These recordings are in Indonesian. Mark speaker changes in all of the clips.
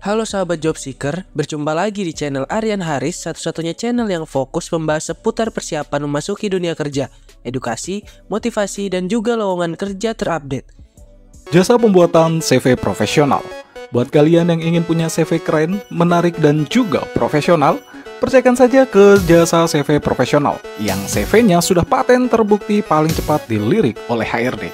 Speaker 1: Halo sahabat job seeker, berjumpa lagi di channel Aryan Haris, satu-satunya channel yang fokus membahas seputar persiapan memasuki dunia kerja, edukasi, motivasi, dan juga lowongan kerja terupdate.
Speaker 2: Jasa pembuatan CV profesional. Buat kalian yang ingin punya CV keren, menarik, dan juga profesional, percayakan saja ke jasa CV profesional yang CV-nya sudah paten terbukti paling cepat dilirik oleh HRD.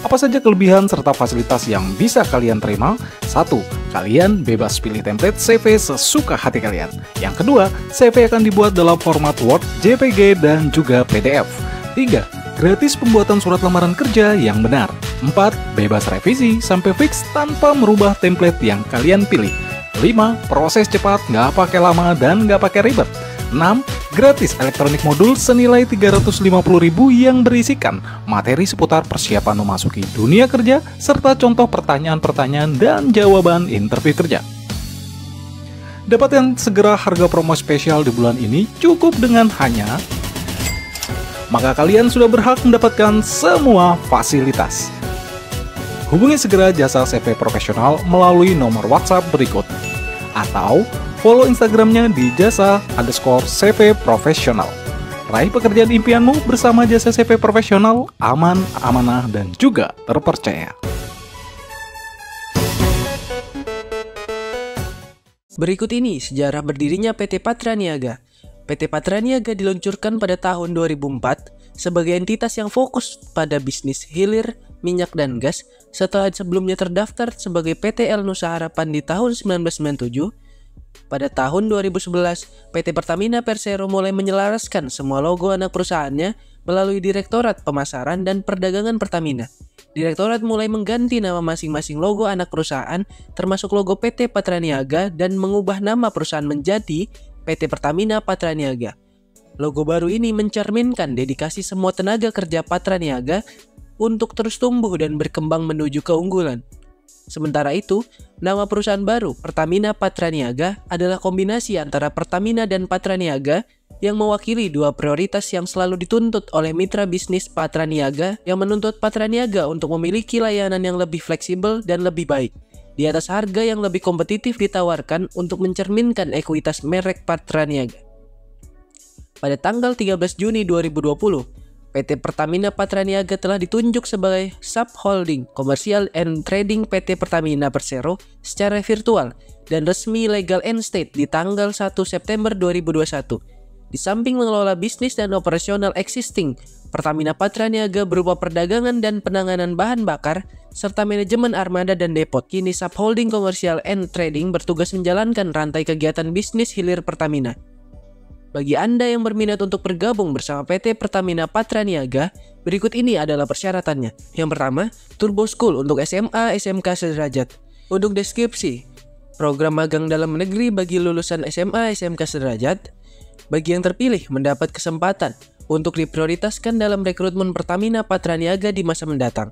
Speaker 2: Apa saja kelebihan serta fasilitas yang bisa kalian terima? Satu, kalian bebas pilih template CV sesuka hati kalian. Yang kedua, CV akan dibuat dalam format Word, JPG, dan juga PDF. Tiga, gratis pembuatan surat lamaran kerja yang benar. Empat, bebas revisi sampai fix tanpa merubah template yang kalian pilih. Lima, proses cepat, nggak pakai lama dan nggak pakai ribet. 6. Gratis elektronik modul senilai 350.000 yang berisikan materi seputar persiapan memasuki dunia kerja serta contoh pertanyaan-pertanyaan dan jawaban interview kerja. Dapatkan segera harga promo spesial di bulan ini cukup dengan hanya maka kalian sudah berhak mendapatkan semua fasilitas. Hubungi segera jasa CV profesional melalui nomor WhatsApp berikut atau Follow Instagramnya di jasa underscore CV profesional. Raih pekerjaan impianmu bersama jasa CV profesional, aman, amanah, dan juga terpercaya.
Speaker 1: Berikut ini sejarah berdirinya PT Patra Niaga. PT Patra Niaga diluncurkan pada tahun 2004 sebagai entitas yang fokus pada bisnis hilir, minyak dan gas setelah sebelumnya terdaftar sebagai PT El Nusa Harapan di tahun 1997 pada tahun 2011, PT Pertamina Persero mulai menyelaraskan semua logo anak perusahaannya melalui Direktorat Pemasaran dan Perdagangan Pertamina. Direktorat mulai mengganti nama masing-masing logo anak perusahaan termasuk logo PT Patraniaga dan mengubah nama perusahaan menjadi PT Pertamina Patraniaga. Logo baru ini mencerminkan dedikasi semua tenaga kerja Patraniaga untuk terus tumbuh dan berkembang menuju keunggulan. Sementara itu, nama perusahaan baru Pertamina Patraniaga adalah kombinasi antara Pertamina dan Patraniaga yang mewakili dua prioritas yang selalu dituntut oleh mitra bisnis Patraniaga yang menuntut Patraniaga untuk memiliki layanan yang lebih fleksibel dan lebih baik di atas harga yang lebih kompetitif ditawarkan untuk mencerminkan ekuitas merek Patraniaga. Pada tanggal 13 Juni 2020, PT Pertamina Patraniaga telah ditunjuk sebagai subholding komersial and trading PT Pertamina Persero secara virtual dan resmi legal and state di tanggal 1 September 2021. Di samping mengelola bisnis dan operasional existing, Pertamina Patraniaga berupa perdagangan dan penanganan bahan bakar, serta manajemen armada dan depot. Kini subholding komersial and trading bertugas menjalankan rantai kegiatan bisnis hilir Pertamina. Bagi Anda yang berminat untuk bergabung bersama PT Pertamina Patraniaga, berikut ini adalah persyaratannya. Yang pertama, Turbo School untuk SMA SMK sederajat. Untuk deskripsi, program magang dalam negeri bagi lulusan SMA SMK sederajat. Bagi yang terpilih mendapat kesempatan untuk diprioritaskan dalam rekrutmen Pertamina Patraniaga di masa mendatang.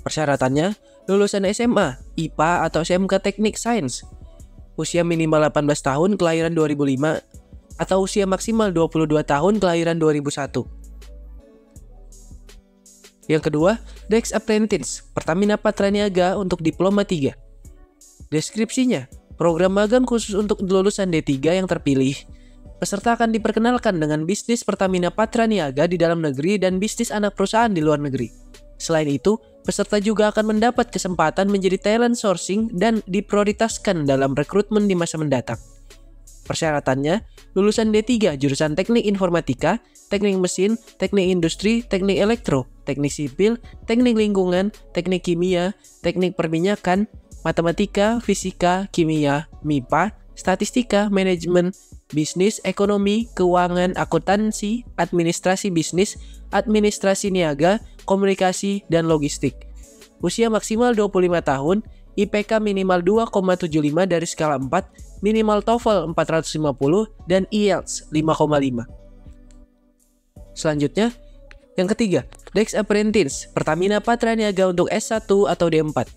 Speaker 1: Persyaratannya, lulusan SMA, IPA atau SMK Teknik Sains, usia minimal 18 tahun, kelahiran 2005, atau usia maksimal 22 tahun kelahiran 2001. Yang kedua, Dex Apprentice, Pertamina Patraniaga untuk Diploma 3. Deskripsinya, program magang khusus untuk lulusan D3 yang terpilih. Peserta akan diperkenalkan dengan bisnis Pertamina Patraniaga di dalam negeri dan bisnis anak perusahaan di luar negeri. Selain itu, peserta juga akan mendapat kesempatan menjadi talent sourcing dan diprioritaskan dalam rekrutmen di masa mendatang. Persyaratannya, lulusan D3 jurusan Teknik Informatika, Teknik Mesin, Teknik Industri, Teknik Elektro, Teknik Sipil, Teknik Lingkungan, Teknik Kimia, Teknik Perminyakan, Matematika, Fisika, Kimia, MIPA, Statistika, Manajemen, Bisnis, Ekonomi, Keuangan, Akuntansi, Administrasi Bisnis, Administrasi Niaga, Komunikasi, dan Logistik. Usia maksimal 25 tahun, IPK minimal 2,75 dari skala 4, minimal TOEFL 450, dan IELTS 5,5. Selanjutnya, yang ketiga, Dex Apprentice, Pertamina Patraniaga untuk S1 atau D4.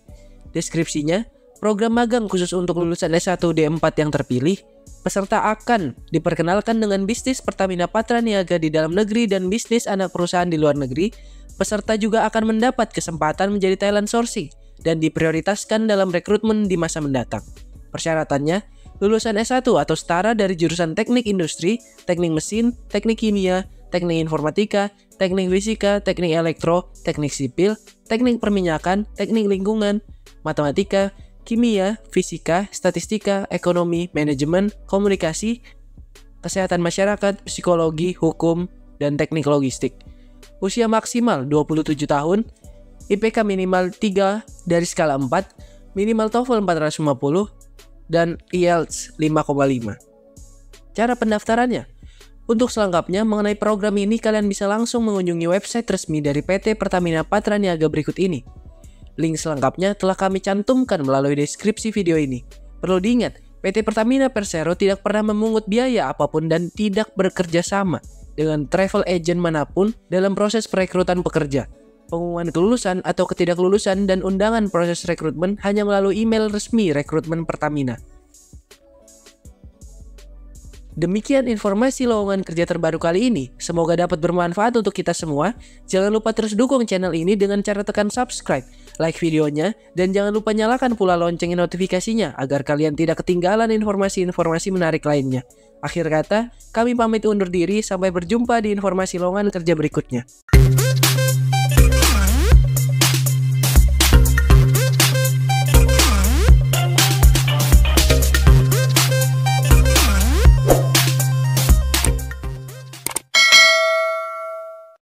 Speaker 1: Deskripsinya, program magang khusus untuk lulusan S1 D4 yang terpilih, peserta akan diperkenalkan dengan bisnis Pertamina Patraniaga di dalam negeri dan bisnis anak perusahaan di luar negeri. Peserta juga akan mendapat kesempatan menjadi talent sourcing dan diprioritaskan dalam rekrutmen di masa mendatang. Persyaratannya, lulusan S1 atau setara dari jurusan teknik industri, teknik mesin, teknik kimia, teknik informatika, teknik fisika, teknik elektro, teknik sipil, teknik perminyakan, teknik lingkungan, matematika, kimia, fisika, statistika, ekonomi, manajemen, komunikasi, kesehatan masyarakat, psikologi, hukum, dan teknik logistik. Usia maksimal 27 tahun, IPK minimal 3 dari skala 4, minimal TOEFL 450, dan IELTS 5,5. Cara pendaftarannya untuk selengkapnya mengenai program ini kalian bisa langsung mengunjungi website resmi dari PT Pertamina Patraniaga berikut ini. Link selengkapnya telah kami cantumkan melalui deskripsi video ini. Perlu diingat, PT Pertamina Persero tidak pernah memungut biaya apa pun dan tidak bekerja sama dengan travel agent mana pun dalam proses perekrutan pekerja. Pengumuman kelulusan atau ketidaklulusan dan undangan proses rekrutmen hanya melalui email resmi rekrutmen Pertamina. Demikian informasi lowongan kerja terbaru kali ini. Semoga dapat bermanfaat untuk kita semua. Jangan lupa terus dukung channel ini dengan cara tekan subscribe, like videonya, dan jangan lupa nyalakan pula loncengin notifikasinya agar kalian tidak ketinggalan informasi-informasi menarik lainnya. Akhir kata, kami pamit undur diri sampai berjumpa di informasi lowongan kerja berikutnya.